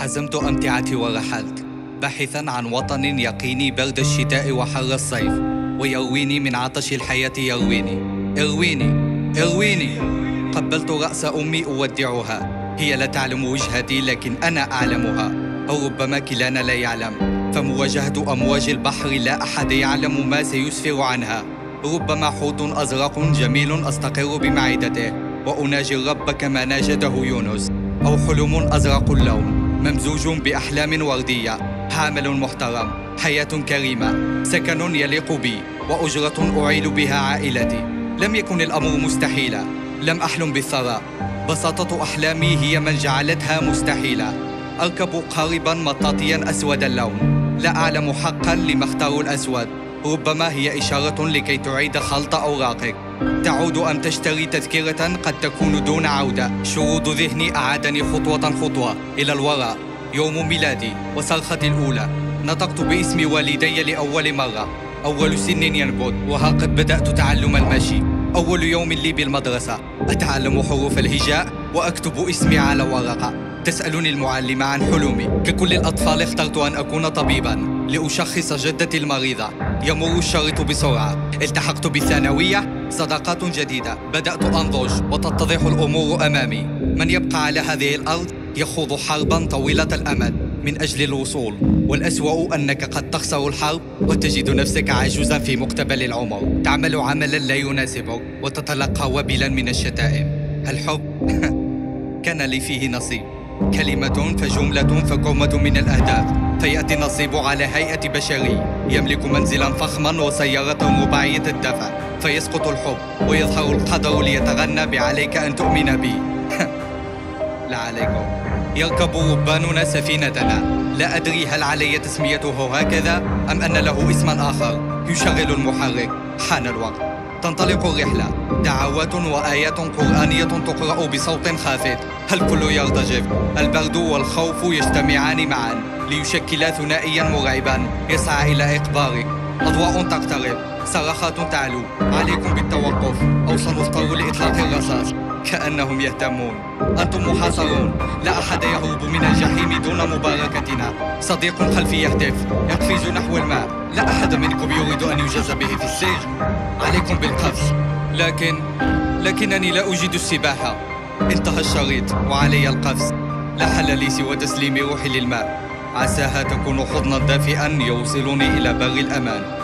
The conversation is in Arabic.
حزمت أمتعتي ورحلت باحثا عن وطن يقيني برد الشتاء وحر الصيف ويرويني من عطش الحياة يرويني. ارويني ارويني. قبلت رأس أمي أودعها هي لا تعلم وجهتي لكن أنا أعلمها. أو ربما كلانا لا يعلم فمواجهة أمواج البحر لا أحد يعلم ما سيسفر عنها. ربما حوت أزرق جميل أستقر بمعدته وأناجي الرب كما ناجده يونس. أو حلم أزرق اللون ممزوج بأحلام وردية. حامل محترم حياة كريمة. سكن يليق بي وأجرة أعيل بها عائلتي. لم يكن الأمر مستحيلا لم أحلم بالثراء. بساطة أحلامي هي من جعلتها مستحيلة أركب قاربا مطاطيا أسود اللون. لا أعلم حقا لما اختاروا الأسود. ربما هي إشارة لكي تعيد خلط أوراقك. تعود أم تشتري تذكرة قد تكون دون عودة. شرود ذهني أعادني خطوة خطوة. إلى الوراء. يوم ميلادي. وصرختي الأولى. نطقت باسم والدي لأول مرة. أول سن ينبض. وها قد بدأت تعلم المشي. أول يوم لي بالمدرسة. أتعلم حروف الهجاء وأكتب اسمي على ورقة. تسألني المعلمة عن حلمي. ككل الأطفال اخترت أن أكون طبيبا لأشخص جدتي المريضة. يمر الشريط بسرعة. التحقت بالثانوية. صداقات جديدة. بدأت أنضج وتتضح الأمور أمامي. من يبقى على هذه الأرض؟ يخوض حربا طويلة الأمد. من أجل الوصول والأسوأ أنك قد تخسر الحرب وتجد نفسك عاجزا في مقتبل العمر. تعمل عملا لا يناسبك وتتلقى وبلا من الشتائم. الحب كان لي فيه نصيب. كلمة فجملة فكومة من الأهداف. فيأتي النصيب على هيئة بشري. يملك منزلا فخما وسيارة رباعية الدفع. فيسقط الحب ويظهر القدر ليتغنى بعليك أن تؤمن بي. لا عليكم يركب رباننا سفينتنا. لا أدري هل علي تسميته هكذا أم أن له اسما آخر. يشغل المحرك. حان الوقت. تنطلق الرحلة. دعوات وآيات قرآنية تقرأ بصوت خافت. الكل يرتجف؟ البرد والخوف يجتمعان معا. ليشكلا ثنائيا مرعبا. يسعى إلى إقبارك أضواء تقترب. صرخات تعلو. عليكم بالتوقف. أو سنضطر لإطلاق الرصاص. كأنهم يهتمون. أنتم محاصرون. لا أحد يهرب من الجحيم دون مباركتنا. صديق خلفي يهتف يقفز نحو الماء. لا أحد منكم يريد أن يجاز به في السجن. عليكم بالقفز. لكن لكنني لا أجيد السباحة. انتهى الشريط. وعلي القفز. لا حل لي سوى تسليم روحي للماء. عساها تكون حضنا دافئا يوصلني إلى بر الأمان.